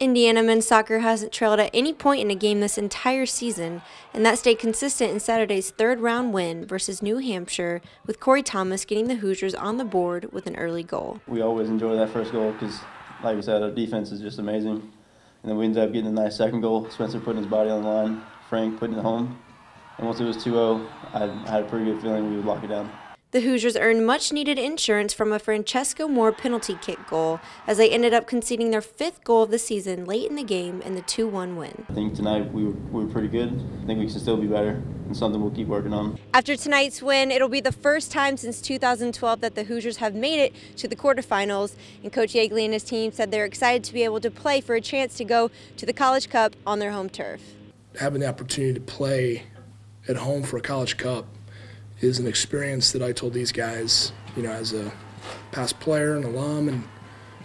Indiana men's soccer hasn't trailed at any point in a game this entire season, and that stayed consistent in Saturday's third round win versus New Hampshire, with Cory Thomas getting the Hoosiers on the board with an early goal. We always enjoy that first goal because, like we said, our defense is just amazing. And then we ended up getting a nice second goal. Spencer putting his body on the line, Frank putting it home. And once it was 2 0, I had a pretty good feeling we would lock it down. The Hoosiers earned much needed insurance from a Francesco Moore penalty kick goal as they ended up conceding their fifth goal of the season late in the game in the 2 1 win. I think tonight we were, we were pretty good. I think we can still be better and something we'll keep working on. After tonight's win, it'll be the first time since 2012 that the Hoosiers have made it to the quarterfinals. And Coach Yeagley and his team said they're excited to be able to play for a chance to go to the College Cup on their home turf. Having the opportunity to play at home for a College Cup is an experience that I told these guys, you know, as a past player and alum and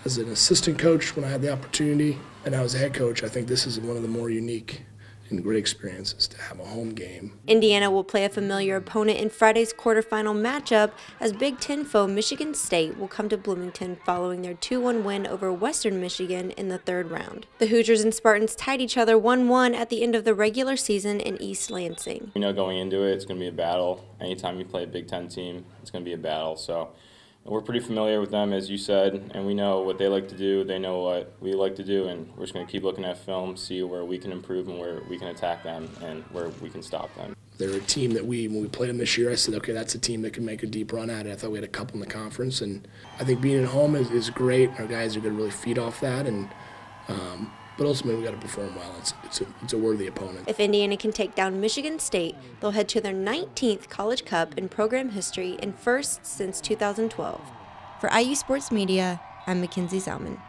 as an assistant coach when I had the opportunity and I was a head coach, I think this is one of the more unique and great experiences to have a home game. Indiana will play a familiar opponent in Friday's quarterfinal matchup as Big Ten foe Michigan State will come to Bloomington following their 2-1 win over Western Michigan in the third round. The Hoosiers and Spartans tied each other 1-1 at the end of the regular season in East Lansing. You know going into it, it's going to be a battle. Anytime you play a Big Ten team, it's going to be a battle. So we're pretty familiar with them, as you said, and we know what they like to do. They know what we like to do, and we're just going to keep looking at film, see where we can improve and where we can attack them and where we can stop them. They're a team that we, when we played them this year, I said, okay, that's a team that can make a deep run at it. I thought we had a couple in the conference, and I think being at home is, is great. Our guys are going to really feed off that, and um, but ultimately, we got to perform well. It's, it's, a, it's a worthy opponent. If Indiana can take down Michigan State, they'll head to their 19th College Cup in program history and first since 2012. For IU Sports Media, I'm Mackenzie Salmon.